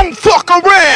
Don't fuck around!